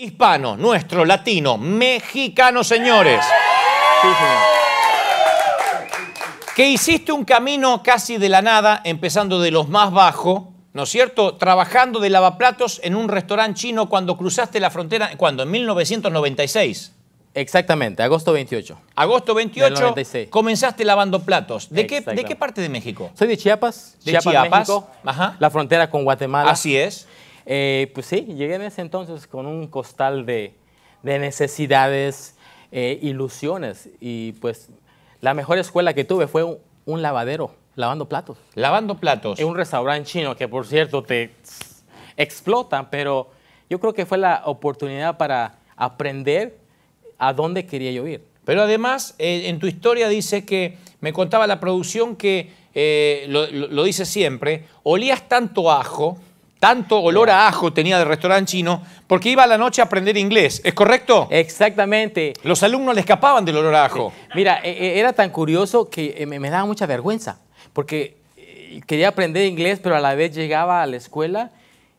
Hispano, nuestro, latino, mexicano, señores. Sí, señor. Que hiciste un camino casi de la nada, empezando de los más bajos, ¿no es cierto? Trabajando de lavaplatos en un restaurante chino cuando cruzaste la frontera, ¿cuándo? En 1996. Exactamente, agosto 28. Agosto 28, Del 96. comenzaste lavando platos. ¿De qué, ¿De qué parte de México? Soy de Chiapas, De Chiapas, Chiapas, México, ajá. la frontera con Guatemala. Así es. Eh, pues sí, llegué en ese entonces con un costal de, de necesidades, eh, ilusiones y pues la mejor escuela que tuve fue un, un lavadero, lavando platos. Lavando platos. En un restaurante chino que por cierto te explota, pero yo creo que fue la oportunidad para aprender a dónde quería yo ir. Pero además, eh, en tu historia dice que, me contaba la producción que, eh, lo- lo dice siempre, olías tanto ajo, tanto olor a ajo tenía del restaurante chino, porque iba a la noche a aprender inglés. ¿Es correcto? Exactamente. Los alumnos le escapaban del olor a ajo. Mira, e- e- era tan curioso que eh, me, daba mucha vergüenza, porque eh, quería aprender inglés, pero a la vez llegaba a la escuela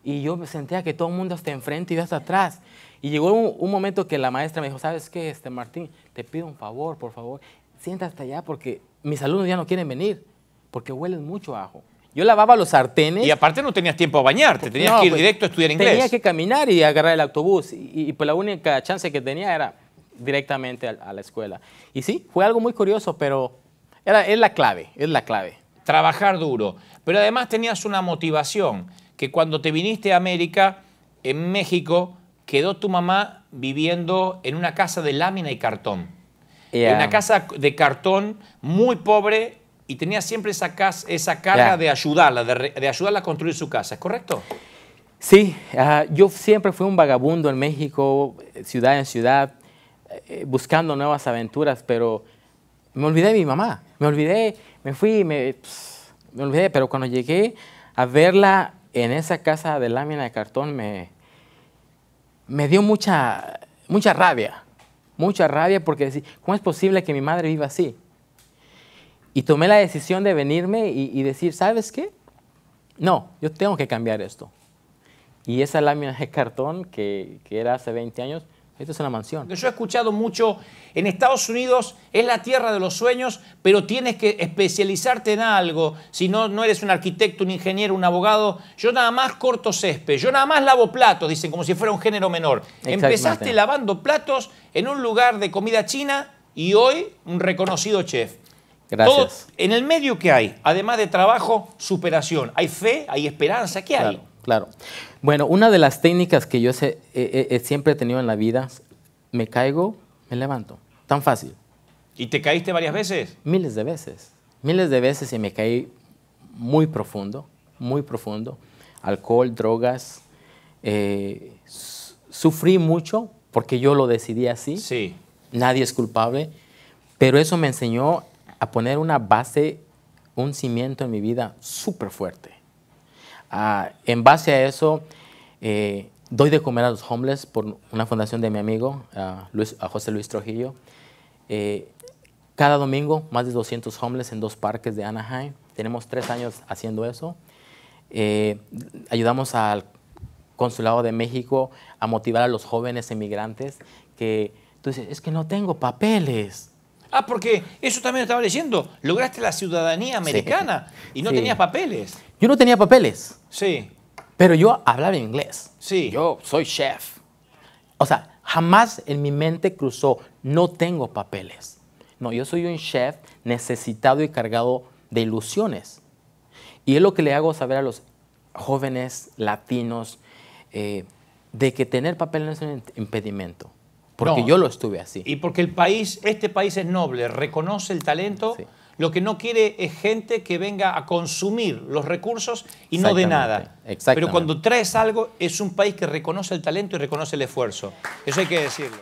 y yo sentía que todo el mundo está enfrente y yo hasta atrás. Y llegó un, un momento que la maestra me dijo, ¿sabes qué, este Martín? Te pido un favor, por favor, siéntate allá porque mis alumnos ya no quieren venir, porque huelen mucho a ajo. Yo lavaba los sartenes. Y aparte no tenías tiempo a bañarte, tenías No, que ir pues, directo a estudiar inglés. Tenía que caminar y agarrar el autobús. Y, y, pues la única chance que tenía era directamente a, a la escuela. Y sí, fue algo muy curioso, pero era, es la clave, es la clave. trabajar duro. Pero además tenías una motivación, que cuando te viniste a América, en México, quedó tu mamá viviendo en una casa de lámina y cartón. Yeah. En una casa de cartón muy pobre y tenía siempre esa, carga Yeah. de ayudarla, de, ayudarla a construir su casa, ¿es correcto? Sí, ah, yo siempre fui un vagabundo en México, eh, ciudad en ciudad, eh, buscando nuevas aventuras, pero me olvidé de mi mamá. Me olvidé, me fui, me, pss, me olvidé, pero cuando llegué a verla en esa casa de lámina de cartón, me, me dio mucha, mucha rabia. Mucha rabia porque decía, ¿cómo es posible que mi madre viva así? Y tomé la decisión de venirme y, y decir, ¿sabes qué? No, yo tengo que cambiar esto. Y esa lámina de cartón que, que era hace 20 años, esto es una mansión. Yo he escuchado mucho, en Estados Unidos es la tierra de los sueños, pero tienes que especializarte en algo. Si no, no eres un arquitecto, un ingeniero, un abogado. Yo nada más corto césped, yo nada más lavo platos, dicen, como si fuera un género menor. Empezaste lavando platos en un lugar de comida china y hoy un reconocido chef. Gracias. Todo- en el medio que hay, además de trabajo, superación. Hay fe, hay esperanza, ¿qué hay? Claro, claro. Bueno, una de las técnicas que yo sé- eh, eh, eh, siempre he tenido en la vida, me caigo, me levanto. Tan fácil. ¿Y te caíste varias veces? Miles de veces. Miles de veces y me caí muy profundo, muy profundo. Alcohol, drogas. eh, su- sufrí mucho porque yo lo decidí así. Sí. Nadie es culpable. Pero eso me enseñó a poner una base, un cimiento en mi vida súper fuerte. Ah, en base a eso, eh, doy de comer a los homeless por una fundación de mi amigo, ah, Luis- a José Luis Trujillo. Eh, cada domingo, más de 200 homeless en dos parques de Anaheim. Tenemos tres años haciendo eso. Eh, ayudamos al Consulado de México a motivar a los jóvenes emigrantes que tú dices, es que no tengo papeles. Ah, porque eso también estaba leyendo. Lograste la ciudadanía americana y no Sí. tenías papeles. Yo no tenía papeles, Sí, pero yo hablaba inglés. Sí. Yo soy chef. O sea, jamás en mi mente cruzó, no tengo papeles. No, yo soy un chef necesitado y cargado de ilusiones. Y es lo que le hago saber a los jóvenes latinos eh, de que tener papel no es un impedimento. Porque No. yo lo estuve así. Y porque el país, este país es noble, reconoce el talento. Sí. Lo que no quiere es gente que venga a consumir los recursos y no de nada. Pero cuando traes algo, es un país que reconoce el talento y reconoce el esfuerzo. Eso hay que decirlo.